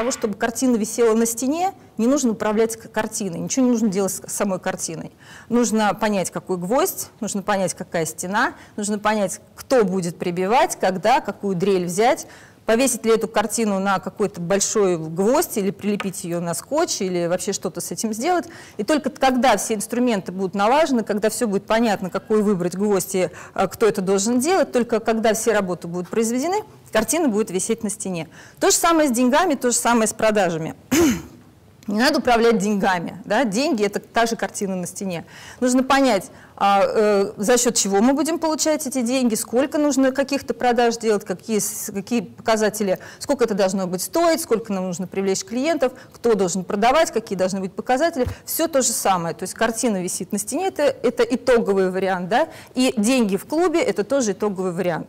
того, чтобы картина висела на стене, не нужно управлять картиной, ничего не нужно делать с самой картиной. Нужно понять, какой гвоздь, нужно понять, какая стена, нужно понять, кто будет прибивать, когда, какую дрель взять, повесить ли эту картину на какой-то большой гвоздь или прилепить ее на скотч или вообще что-то с этим сделать. И только когда все инструменты будут налажены, когда все будет понятно, какой выбрать гвоздь и а, кто это должен делать, только когда все работы будут произведены, картина будет висеть на стене. То же самое с деньгами, то же самое с продажами. Не надо управлять деньгами. Да? Деньги – это та же картина на стене. Нужно понять, а, э, за счет чего мы будем получать эти деньги, сколько нужно каких-то продаж делать, какие, какие показатели, сколько это должно быть стоить, сколько нам нужно привлечь клиентов, кто должен продавать, какие должны быть показатели. Все то же самое. То есть картина висит на стене – это, это итоговый вариант. Да? И деньги в клубе – это тоже итоговый вариант.